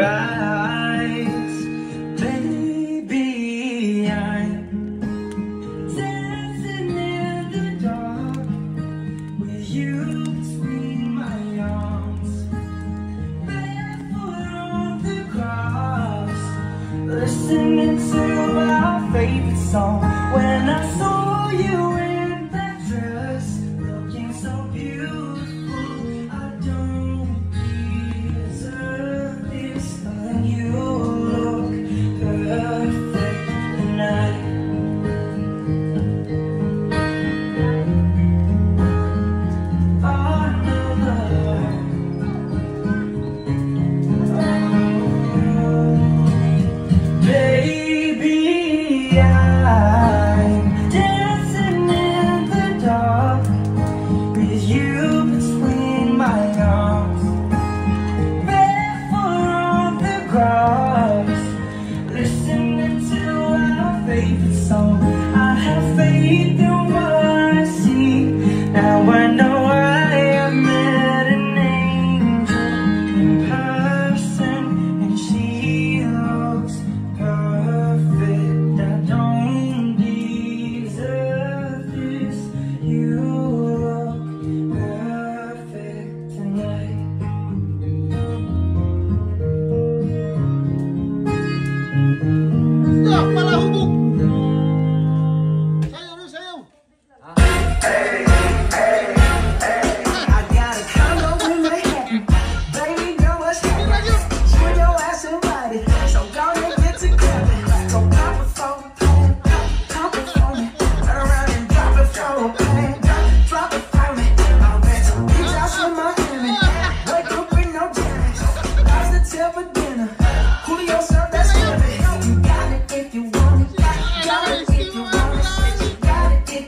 your eyes, baby. I'm dancing in the dark with you between my arms, barefoot on the grass, listening to our favorite song. When I saw you.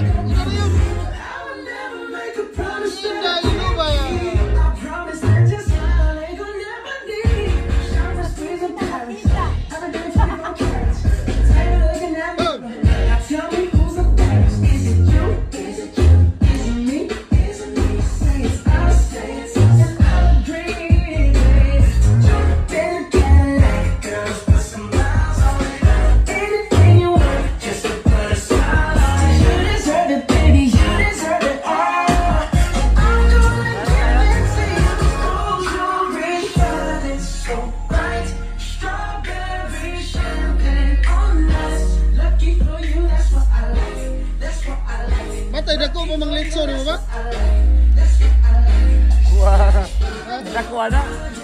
Yeah. tay dako pa mang litso di ba? Wow. Dako na. Ano?